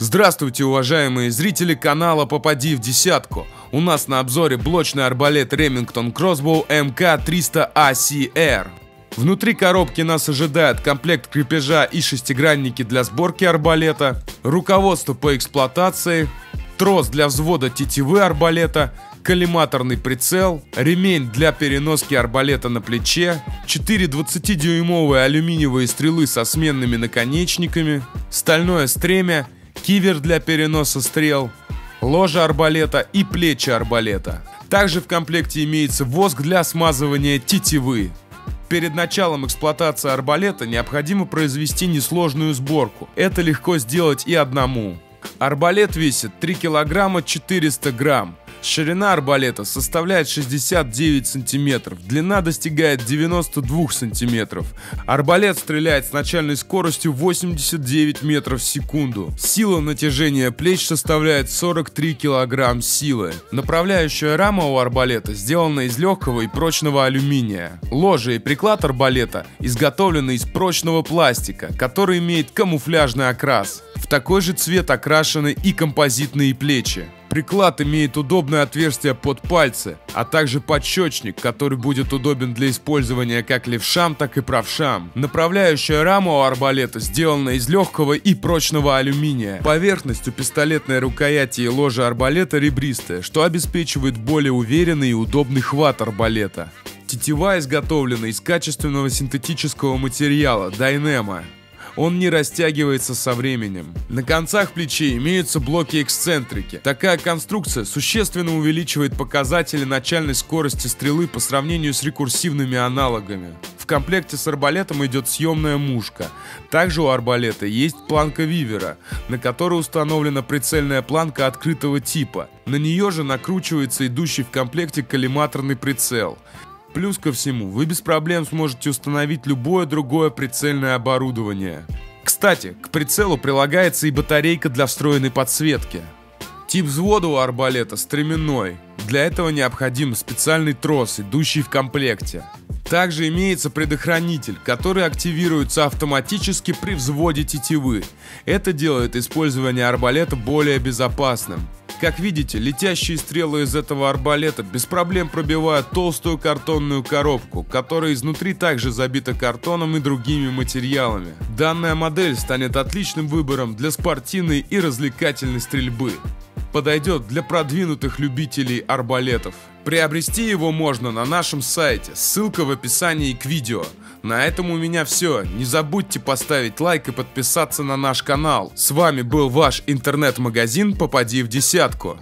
Здравствуйте, уважаемые зрители канала «Попади в десятку». У нас на обзоре блочный арбалет Remington Crossbow MK300ACR. Внутри коробки нас ожидает комплект крепежа и шестигранники для сборки арбалета, руководство по эксплуатации, трос для взвода тетивы арбалета, коллиматорный прицел, ремень для переноски арбалета на плече, 4 20-дюймовые алюминиевые стрелы со сменными наконечниками, стальное стремя кивер для переноса стрел, ложа арбалета и плечи арбалета. Также в комплекте имеется воск для смазывания тетивы. Перед началом эксплуатации арбалета необходимо произвести несложную сборку. Это легко сделать и одному. Арбалет весит 3 килограмма 400 грамм. Ширина арбалета составляет 69 сантиметров, длина достигает 92 сантиметров. Арбалет стреляет с начальной скоростью 89 метров в секунду. Сила натяжения плеч составляет 43 килограмм силы. Направляющая рама у арбалета сделана из легкого и прочного алюминия. Ложа и приклад арбалета изготовлены из прочного пластика, который имеет камуфляжный окрас. Такой же цвет окрашены и композитные плечи. Приклад имеет удобное отверстие под пальцы, а также подщечник, который будет удобен для использования как левшам, так и правшам. Направляющая рама у арбалета сделана из легкого и прочного алюминия. Поверхность у пистолетной рукояти и ложа арбалета ребристая, что обеспечивает более уверенный и удобный хват арбалета. Тетива изготовлена из качественного синтетического материала Дайнема он не растягивается со временем. На концах плечей имеются блоки эксцентрики. Такая конструкция существенно увеличивает показатели начальной скорости стрелы по сравнению с рекурсивными аналогами. В комплекте с арбалетом идет съемная мушка. Также у арбалета есть планка вивера, на которой установлена прицельная планка открытого типа. На нее же накручивается идущий в комплекте коллиматорный прицел. Плюс ко всему, вы без проблем сможете установить любое другое прицельное оборудование. Кстати, к прицелу прилагается и батарейка для встроенной подсветки. Тип взвода у арбалета стременной. Для этого необходим специальный трос, идущий в комплекте. Также имеется предохранитель, который активируется автоматически при взводе тетивы. Это делает использование арбалета более безопасным. Как видите, летящие стрелы из этого арбалета без проблем пробивают толстую картонную коробку, которая изнутри также забита картоном и другими материалами. Данная модель станет отличным выбором для спортивной и развлекательной стрельбы. Подойдет для продвинутых любителей арбалетов. Приобрести его можно на нашем сайте, ссылка в описании к видео. На этом у меня все. Не забудьте поставить лайк и подписаться на наш канал. С вами был ваш интернет-магазин «Попади в десятку».